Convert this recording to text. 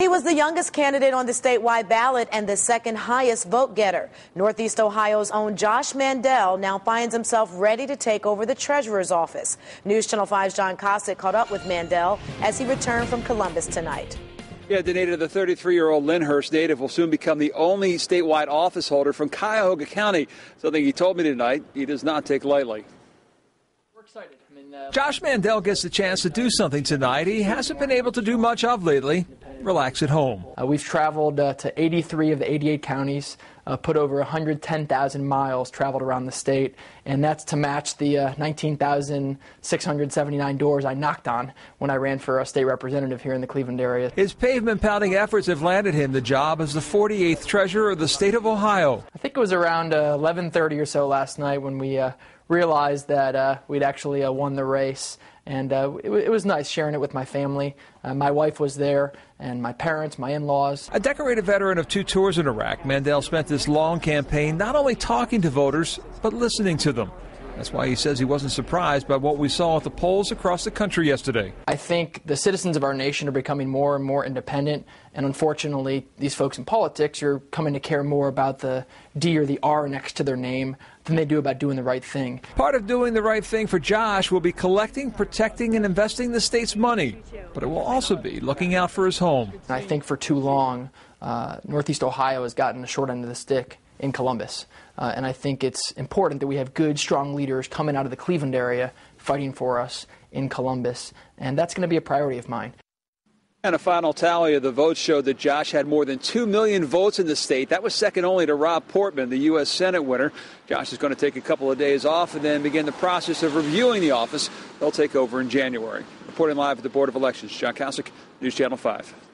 He was the youngest candidate on the statewide ballot and the second highest vote getter. Northeast Ohio's own Josh Mandel now finds himself ready to take over the treasurer's office. News Channel 5's John Kosich caught up with Mandel as he returned from Columbus tonight. Yeah, Danita, the 33 year old Lyndhurst native will soon become the only statewide office holder from Cuyahoga County. Something he told me tonight he does not take lightly. We're excited. I mean, uh, Josh Mandel gets the chance to do something tonight he hasn't been able to do much of lately relax at home. Uh, we've traveled uh, to 83 of the 88 counties, uh, put over 110,000 miles traveled around the state, and that's to match the uh, 19,679 doors I knocked on when I ran for a state representative here in the Cleveland area. His pavement pounding efforts have landed him the job as the 48th treasurer of the state of Ohio. I think it was around 11:30 uh, or so last night when we uh, realized that we'd actually won the race and uh, it, it, was nice sharing it with my family. Uh, my wife was there, and my parents, my in laws. A decorated veteran of two tours in Iraq, Mandel spent this long campaign not only talking to voters, but listening to them. That's why he says he wasn't surprised by what we saw at the polls across the country yesterday. I think the citizens of our nation are becoming more and more independent, and unfortunately, these folks in politics are coming to care more about the D or the R next to their name than they do about doing the right thing. Part of doing the right thing for Josh will be collecting, protecting, and investing the state's money, but it will also be looking out for his home. I think for too long, uh, Northeast Ohio has gotten the short end of the stick in Columbus. Uh, and I think it's important that we have good, strong leaders coming out of the Cleveland area fighting for us in Columbus. And that's going to be a priority of mine. And a final tally of the votes showed that Josh had more than 2 million votes in the state. That was second only to Rob Portman, the U.S. Senate winner. Josh is going to take a couple of days off and then begin the process of reviewing the office. They'll take over in January. Reporting live at the Board of Elections, John Kosich, News Channel 5.